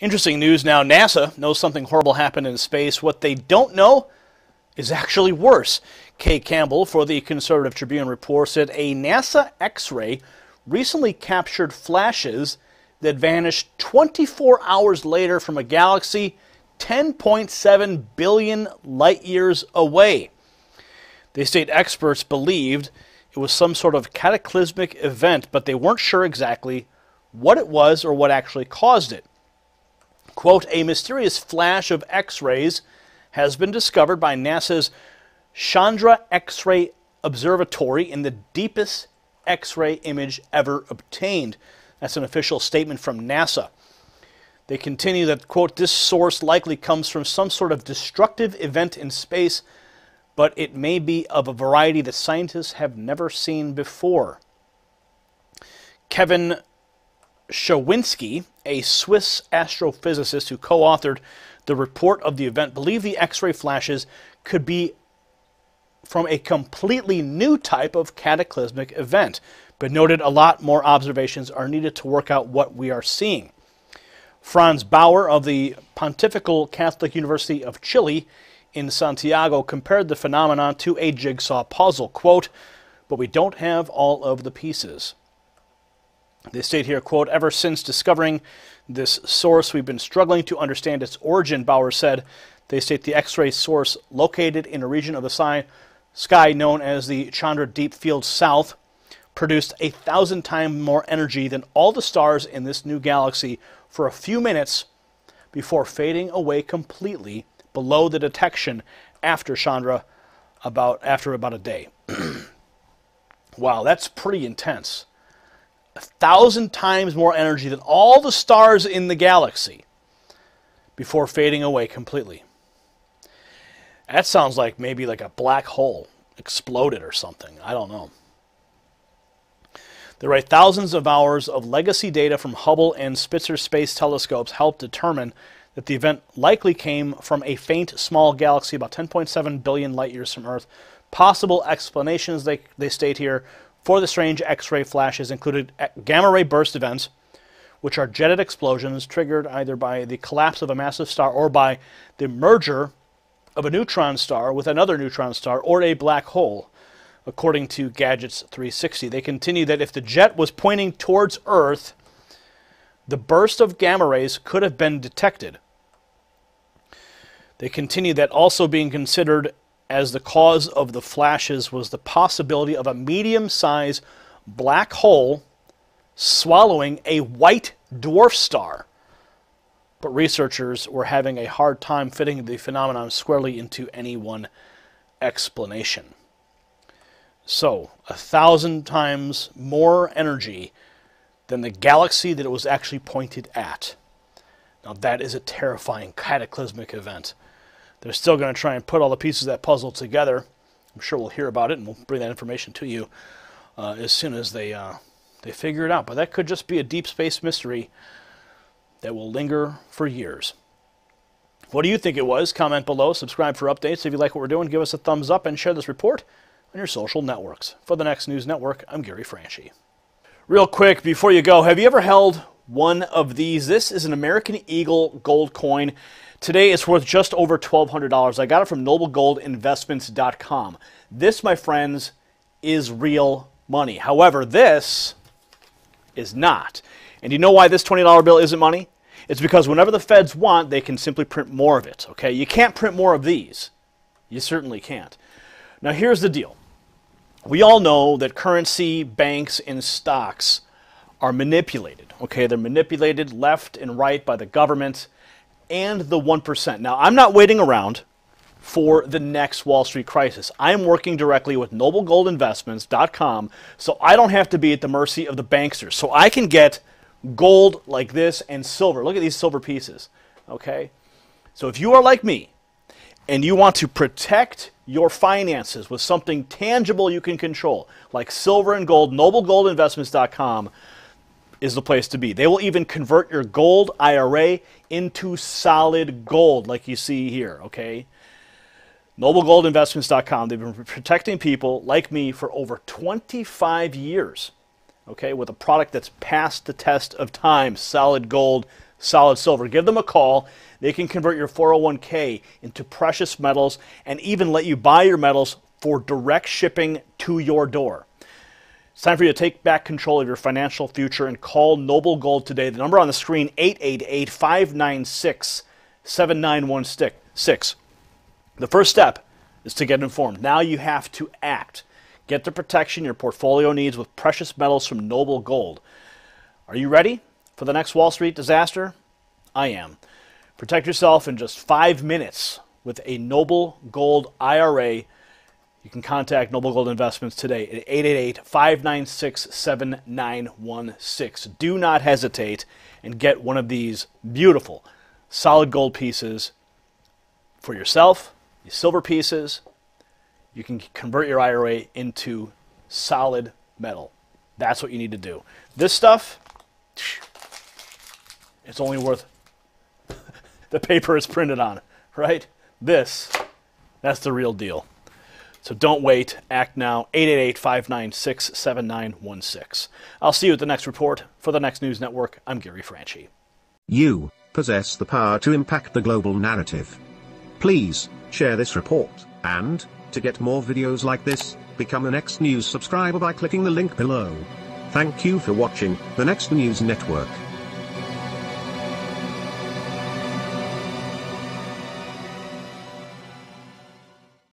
Interesting news now. NASA knows something horrible happened in space. What they don't know is actually worse. Kay Campbell for the Conservative Tribune reports that a NASA X ray recently captured flashes that vanished 24 hours later from a galaxy 10.7 billion light years away. They state experts believed it was some sort of cataclysmic event, but they weren't sure exactly what it was or what actually caused it. Quote, a mysterious flash of X rays has been discovered by NASA's Chandra X ray Observatory in the deepest X ray image ever obtained. That's an official statement from NASA. They continue that, quote, this source likely comes from some sort of destructive event in space, but it may be of a variety that scientists have never seen before. Kevin Schawinski, a Swiss astrophysicist who co authored the report of the event, believed the X ray flashes could be from a completely new type of cataclysmic event, but noted a lot more observations are needed to work out what we are seeing. Franz Bauer of the Pontifical Catholic University of Chile in Santiago compared the phenomenon to a jigsaw puzzle. Quote, but we don't have all of the pieces. They state here, quote, ever since discovering this source, we've been struggling to understand its origin, Bauer said. They state the X ray source located in a region of the sky known as the Chandra Deep Field South produced a thousand times more energy than all the stars in this new galaxy for a few minutes before fading away completely below the detection after Chandra about after about a day. wow, that's pretty intense a thousand times more energy than all the stars in the galaxy before fading away completely. That sounds like maybe like a black hole exploded or something. I don't know. They write thousands of hours of legacy data from Hubble and Spitzer space telescopes help determine that the event likely came from a faint small galaxy about 10.7 billion light years from Earth. Possible explanations, they, they state here, for the strange X ray flashes included gamma ray burst events, which are jetted explosions triggered either by the collapse of a massive star or by the merger of a neutron star with another neutron star or a black hole, according to Gadgets 360. They continue that if the jet was pointing towards Earth, the burst of gamma rays could have been detected. They continue that also being considered as the cause of the flashes was the possibility of a medium sized black hole swallowing a white dwarf star. But researchers were having a hard time fitting the phenomenon squarely into any one explanation. So, a thousand times more energy than the galaxy that it was actually pointed at. Now, that is a terrifying cataclysmic event. They're still going to try and put all the pieces of that puzzle together. I'm sure we'll hear about it and we'll bring that information to you uh, as soon as they uh, they figure it out. But that could just be a deep space mystery that will linger for years. What do you think it was? Comment below, subscribe for updates. If you like what we're doing, give us a thumbs up and share this report on your social networks. For the Next News Network, I'm Gary Franchi. Real quick, before you go, have you ever held one of these? This is an American Eagle gold coin. Today it's worth just over $1,200. I got it from noblegoldinvestments.com. This, my friends, is real money. However, this is not. And you know why this $20 bill isn't money? It's because whenever the feds want, they can simply print more of it. Okay? You can't print more of these. You certainly can't. Now, here's the deal. We all know that currency, banks, and stocks are manipulated. Okay? They're manipulated left and right by the government and the 1%. Now, I'm not waiting around for the next Wall Street crisis. I'm working directly with noblegoldinvestments.com so I don't have to be at the mercy of the banksters. So I can get gold like this and silver. Look at these silver pieces. Okay? So if you are like me and you want to protect your finances with something tangible you can control, like silver and gold, noblegoldinvestments.com is the place to be. They will even convert your gold IRA into solid gold, like you see here, okay? NobleGoldInvestments.com. They've been protecting people like me for over 25 years. okay, with a product that's passed the test of time, solid gold, solid silver. Give them a call. They can convert your 401k into precious metals and even let you buy your metals for direct shipping to your door. It's time for you to take back control of your financial future and call Noble Gold today. The number on the screen 888 596 7916. The first step is to get informed. Now you have to act. Get the protection your portfolio needs with precious metals from Noble Gold. Are you ready for the next Wall Street disaster? I am. Protect yourself in just five minutes with a Noble Gold IRA. You can contact Noble Gold Investments today at 888 596 7916. Do not hesitate and get one of these beautiful solid gold pieces for yourself, your silver pieces. You can convert your IRA into solid metal. That's what you need to do. This stuff, it's only worth the paper is printed on, right? This, that's the real deal. So don't wait. Act now. 888 596 7916. I'll see you at the next report. For the Next News Network, I'm Gary Franchi. You possess the power to impact the global narrative. Please share this report, and, to get more videos like this, become a Next News subscriber by clicking the link below. Thank you for watching the Next News Network.